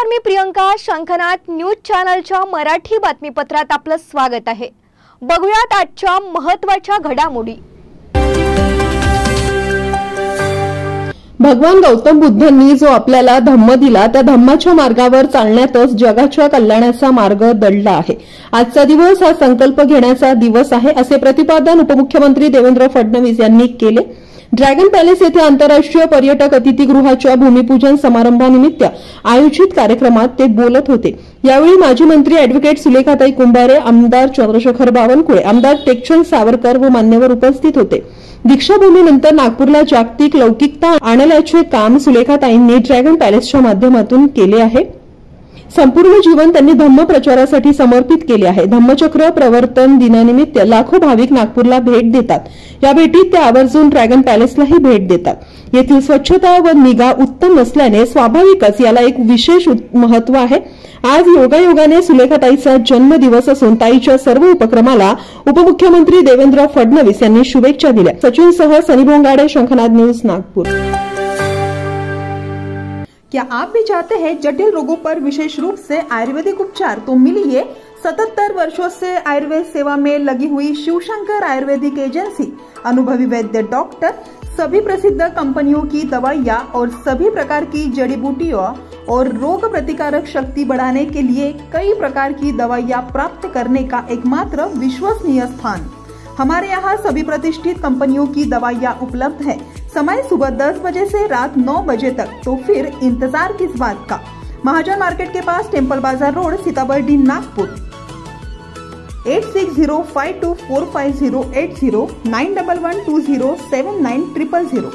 नमस्कार मी प्रियंका शंखनाथ न्यूज चॅनलच्या मराठी बातमीपत्रात आपलं स्वागत आहे. बघूयात आजच्या महत्त्वाच्या घडामोडी. भगवान गौतम बुद्धांनी जो आपल्याला धम्म दिला त्या धम्माच्या मार्गावर चालण्यातच जगाच्या कल्याणाचा मार्ग दडला आहे. आजचा दिवस हा संकल्प घेण्याचा दिवस आहे असे प्रतिपादन उपमुख्यमंत्री देवेंद्र फडणवीस यांनी केले. ड्रॅगन पॅलेस येथे आंतरराष्ट्रीय पर्यटक अतिथीगृहाच्या भूमिपूजन समारंभानिमित्त आयोजित कार्यक्रमात ते बोलत होते. यावेळी माजी मंत्री अॅडव्होकेट सुलेखाताई कुंभारे आमदार चंद्रशेखर बावनकुळे आमदार टेकचंद सावरकर व मान्यवर उपस्थित होते. दीक्षाभूमीनंतर नागपूरला जागतिक लौकिकता आणल्याचे काम सुलेखाताईंनी ड्रॅगन पॅलेसच्या माध्यमातून केले आहे. संपूर्ण जीवन त्यांनी धम्म प्रचारासाठी समर्पित केले आहे. धम्मचक्र प्रवर्तन दिनानिमित्त लाखो भाविक नागपूरला भेट देतात. या भेटीत ते आवर्जून ड्रॅगन पॅलेसलाही भेट देतात. येथील स्वच्छता व निगा उत्तम नसल्याने स्वाभाविकच याला एक विशेष महत्त्व आहे. आज योगायोगाने सुलेखाताईचा जन्मदिवस असून ताईच्या सर्व उपक्रमाला उपमुख्यमंत्री देवेंद्र फडणवीस यांनी शुभेच्छा दिल्या. सचिनसह सनी भोंगाडे शंखनाद न्यूज नागपूर. क्या आप भी चाहते हैं जटिल रोगों पर विशेष रूप से आयुर्वेदिक उपचार? तो मिलिए सतहत्तर वर्षों से आयुर्वेद सेवा में लगी हुई शिवशंकर आयुर्वेदिक एजेंसी। अनुभवी वैद्य डॉक्टर, सभी प्रसिद्ध कंपनियों की दवाइयाँ और सभी प्रकार की जड़ी बूटियों और रोग प्रतिकारक शक्ति बढ़ाने के लिए कई प्रकार की दवाइयाँ प्राप्त करने का एकमात्र विश्वसनीय स्थान। हमारे यहाँ सभी प्रतिष्ठित कंपनियों की दवाइयाँ उपलब्ध है। समय सुबह दस बजे से रात नौ बजे तक। तो फिर इंतजार किस बात का। महाजन मार्केट के पास टेम्पल बाजार road Sitabardi Nagpur. Eight six zero five two four five zero eight zero nine double one two zero seven nine triple zero.